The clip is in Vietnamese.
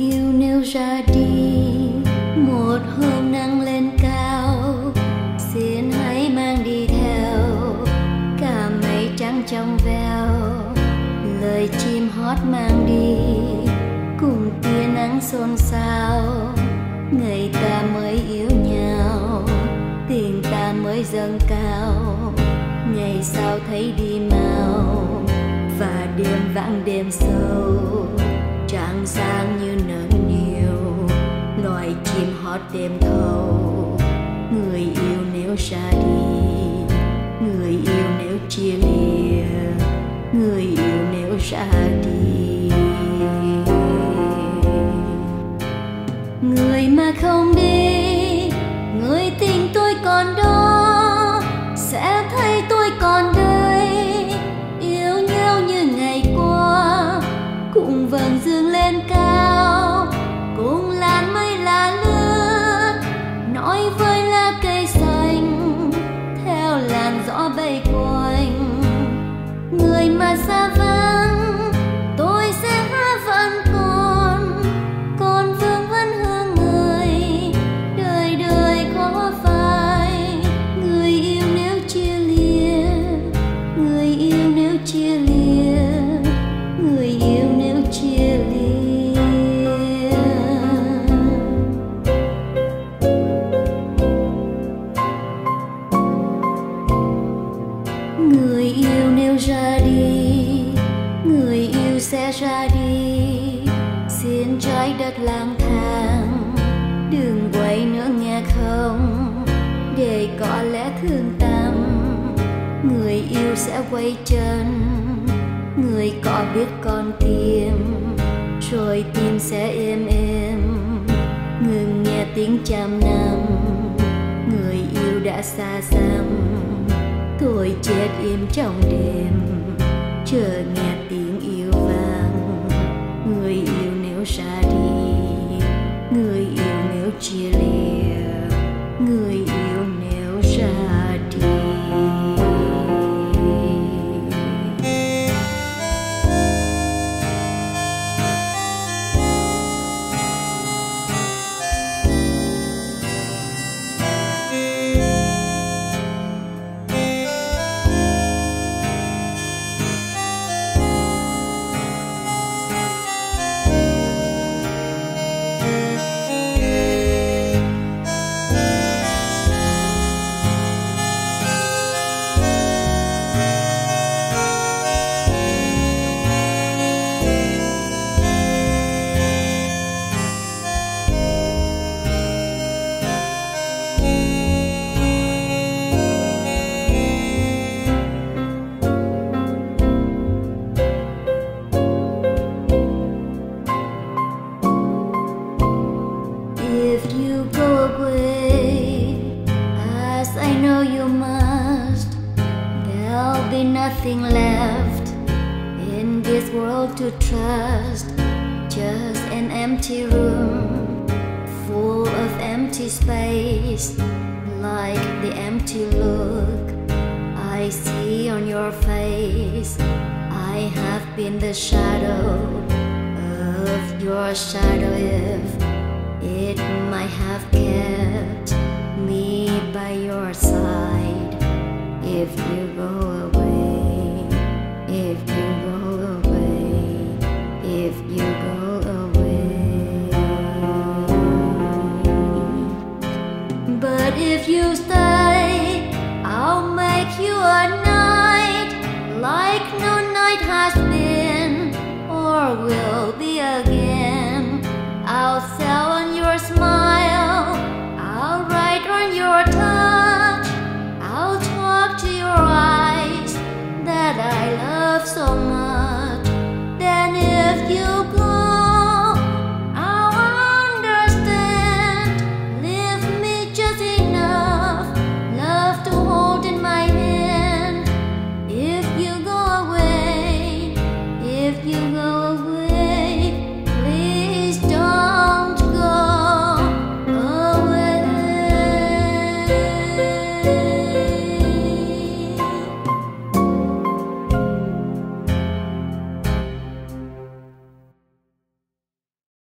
yêu nếu ra đi. Một hôm nắng lên cao xin hãy mang đi theo. Cả mây trắng trong veo, lời chim hót mang đi. Cùng tia nắng xôn xao, người ta mới yêu nhau. Tình ta mới dâng cao, ngày sau thấy đi mau. Và đêm vắng đêm sâu, trăng sáng như chim hót đêm thâu. Người yêu nếu ra đi, người yêu nếu chia lìa, người yêu nếu ra đi. Người mà không đi, người tình tôi còn đó, sẽ thấy tôi còn đây. Yêu nhau như ngày qua cùng vầng dương lên cao cùng ra đi. Người yêu sẽ ra đi. Xin trái đất lang thang. Đừng quay nữa nghe không? Để có lẽ thương tâm. Người yêu sẽ quay chân. Người có biết con tim. Rồi tim sẽ êm êm. Ngừng nghe tiếng trăm năm người yêu đã xa xăm thôi chết im trong đêm chờ nghe tiếng yêu vang. Người yêu nếu xa đi, người yêu nếu chia ly there'll be nothing left in this world to trust. Just an empty room full of empty space, like the empty look I see on your face. I have been the shadow of your shadow if it might have kept me by your side. If you go away, you stay, I'll make you a night like no night has been or will be again. I'll sell on your smile.